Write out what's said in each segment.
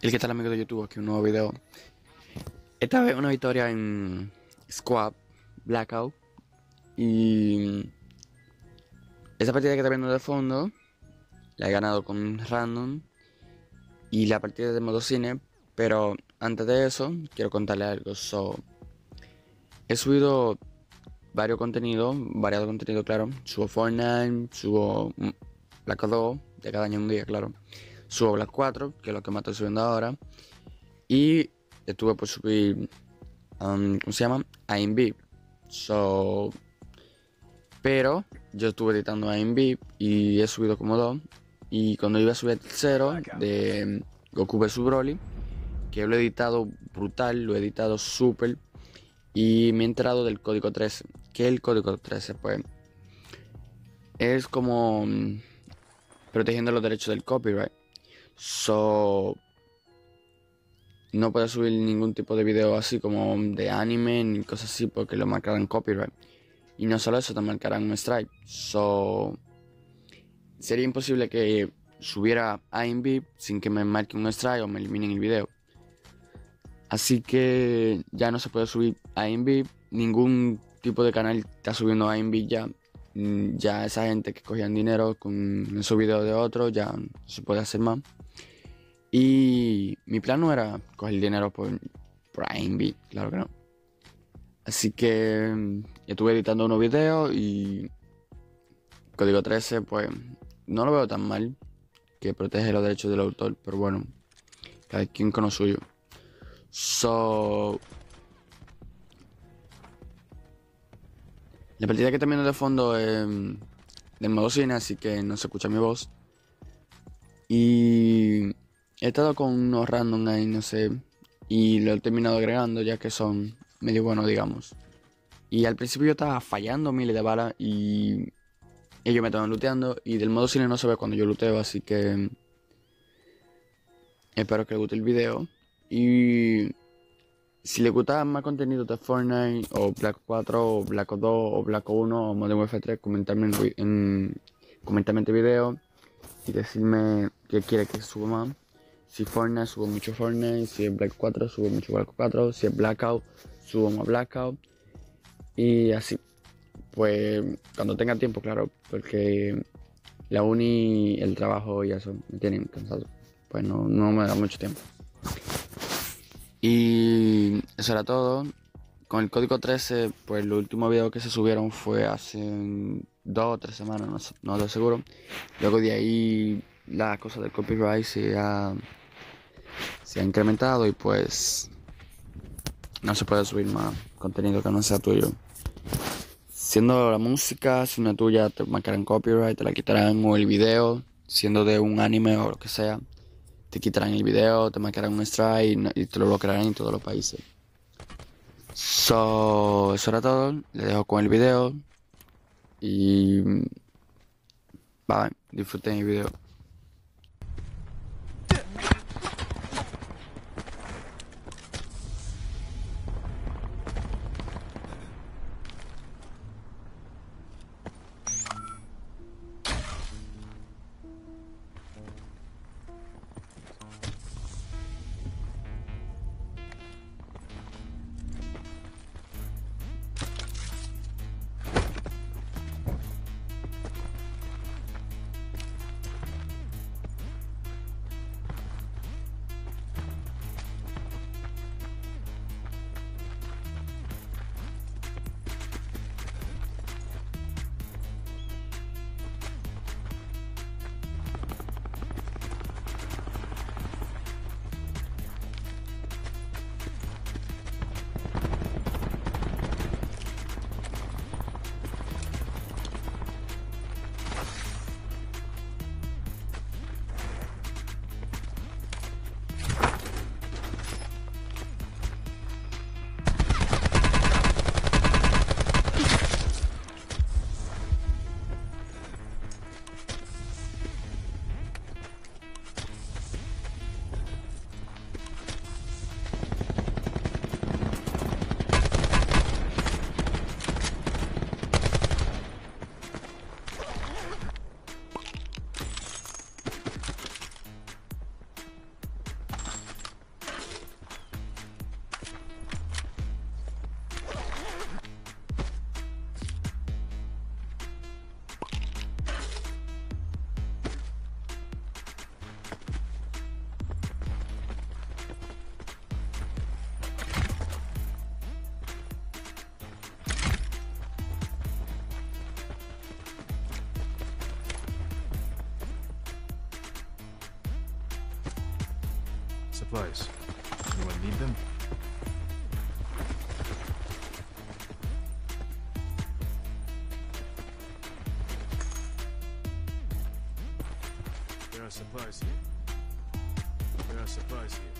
Que tal amigo de YouTube, aquí un nuevo video. Esta vez una victoria en Squad Blackout. Y esa partida que está viendo de fondo la he ganado con random. Y la partida de modo cine. Pero antes de eso, quiero contarle algo. So, he subido varios contenidos, variado contenido, claro. Subo Fortnite, subo Black 2, de cada año un día, claro subo Black 4, que es lo que más estoy subiendo ahora. Y estuve por subir, um, ¿cómo se llama? AIMB. So, pero yo estuve editando AIMB y he subido como dos. Y cuando iba a subir el tercero de Goku vs Broly, que lo he editado brutal, lo he editado súper. Y me he enterado del código 13. ¿Qué es el código 13? Pues es como mm, protegiendo los derechos del copyright. So, no puedo subir ningún tipo de video así como de anime ni cosas así porque lo marcarán copyright. Y no solo eso, te marcarán un strike. So, sería imposible que subiera a InVip sin que me marque un strike o me eliminen el video. Así que ya no se puede subir a InVip. Ningún tipo de canal está subiendo a InVip ya. Mm, ya esa gente que cogían dinero con esos videos de otros ya se puede hacer más. Y mi plan no era coger dinero por, por claro que no. Así que mm, estuve editando unos videos y código 13 pues no lo veo tan mal que protege los derechos del autor, pero bueno, cada quien con lo suyo. So, la partida que está viendo de fondo mm, del modo cine, así que no se escucha mi voz. Y He estado con unos random ahí, no sé, y lo he terminado agregando ya que son medio buenos, digamos. Y al principio yo estaba fallando miles de balas y ellos me estaban looteando y del modo cine no se ve cuando yo looteo, así que espero que les guste el video. Y si les gusta más contenido de Fortnite o Black 4 o Black 2 o Black 1 o Modern Warfare 3, comentarme en, en, comentarme este video y decirme qué quiere que suba más. Si Fortnite, subo mucho Fortnite. Si es Black 4, subo mucho Black 4. Si es Blackout, subo más Blackout. Y así. Pues cuando tenga tiempo, claro. Porque la uni, el trabajo y eso me tienen cansado. Pues no, no me da mucho tiempo. Y eso era todo. Con el código 13, pues el último video que se subieron fue hace dos o tres semanas, no, no lo seguro. Luego de ahí la cosa del copyright se ha se ha incrementado y pues no se puede subir más contenido que no sea tuyo. Siendo la música, si no es tuya, te marcarán copyright, te la quitarán o el video, siendo de un anime o lo que sea, te quitarán el video, te marcarán un strike y, te lo bloquearán en todos los países. So, eso era todo, le dejo con el video y bye, disfruten el video. Supplies. Anyone need them? There are supplies here. There are supplies here.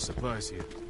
Supplies here.